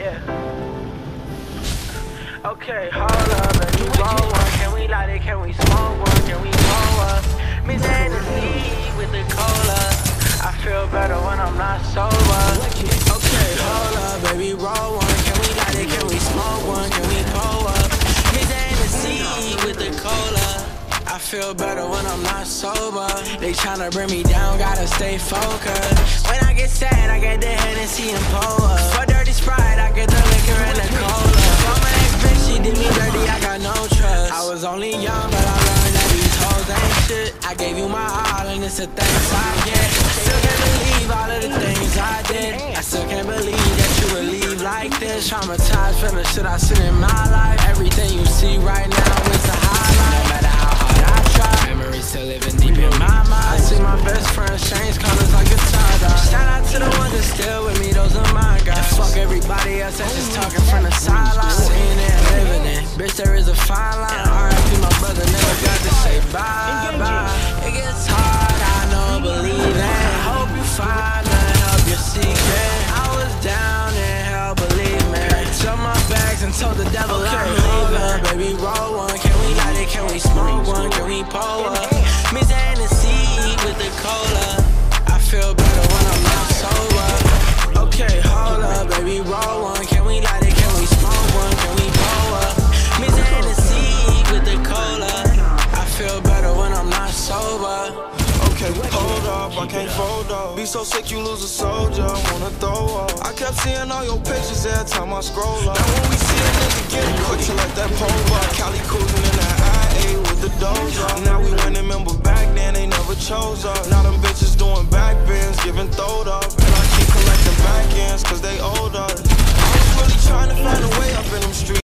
Yeah. Okay, hold up, baby, roll one. Can we light it? Can we smoke one? Can we roll up? Miss Hennessy with the cola. I feel better when I'm not sober. Okay, hold up, baby, roll one. Can we light it? Can we smoke one? Can we pull up? Miss Hennessy with the cola. I feel better when I'm not sober. They tryna bring me down, gotta stay focused. When I get sad, I get the Hennessy and pull up. For dirty Sprite, was only young, but I learned that these hoes ain't shit. I gave you my all, and it's the things I get. Still can't believe all of the things I did. I still can't believe that you would leave like this. Traumatized from the shit I seen in my life. Everything you see right now is a highlight. No matter how hard I try, memories still living deep in my mind. I see my best friends change colors like a tie Shout out to the ones that still with me, those are my guys. And fuck everybody else that's just talking from the sideline. Seeing it living it. Bitch, there is a fine line. Told the devil I'm leaving. Baby, roll one. Can we light it? Can we smoke one? Can we pull up? Miss Hennessy with the cola. I feel better when I'm not sober. Okay, hold up, baby, roll one. Can we light it? Can we smoke one? Can we pull up? Miss Hennessy with the cola. I feel better when I'm not sober. Okay, hold up, I can't fold up. Be so sick, you lose a soldier. I wanna throw up. I kept seeing all your pictures every time I scroll up. Now when we see chose up. Now them bitches doing back bends, giving throwed up. And I keep collecting back ends,